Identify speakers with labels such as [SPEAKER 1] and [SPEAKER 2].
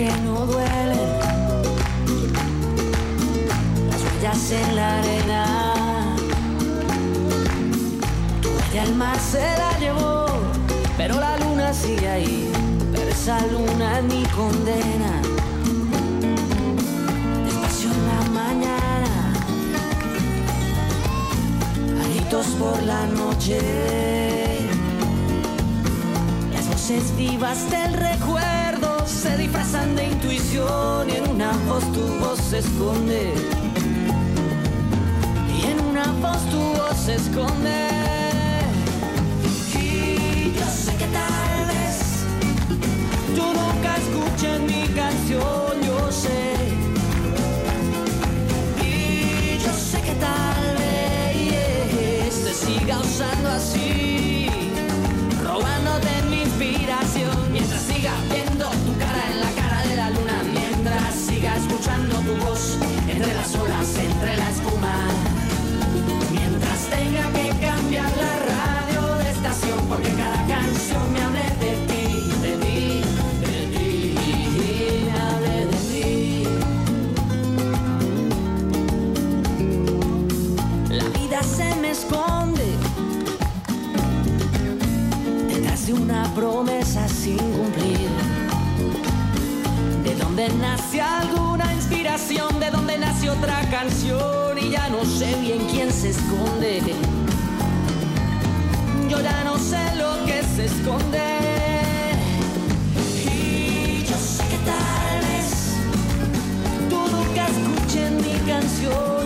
[SPEAKER 1] que no duelen, las huellas en la arena. Y el mar se la llevó, pero la luna sigue ahí, pero esa luna es mi condena. Despacio en la mañana, gritos por la noche, las voces vivas del recuerdo se disfrazan de intuición y en una voz tu voz se esconde. Y en una voz tu voz se esconde. Y yo sé que tal vez tú nunca escuches mi tu voz entre las olas, entre la espuma. Mientras tenga que cambiar la radio de estación porque cada canción me hable de ti, de ti, de ti, me hable de ti. La vida se me esconde detrás de una promesa sin cumplir. De donde nace inspiración de donde nació otra canción y ya no sé bien quién se esconde. Yo ya no sé lo que se esconde. Y yo sé que tal vez tú nunca escuches mi canción.